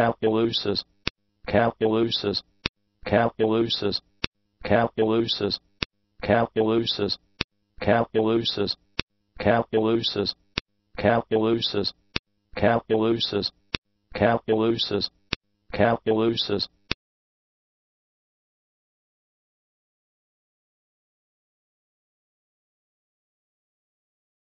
calculuses, calculuses, calculuses, calculuses, calculuses, calculuses, calculuses, calculuses, calculuses, calculuses, calculuses,